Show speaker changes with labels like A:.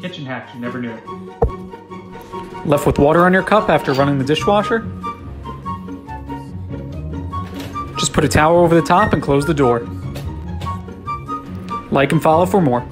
A: Kitchen hack, you never knew.
B: Left with water on your cup after running the dishwasher? Just put a towel over the top and close the door. Like and follow for more.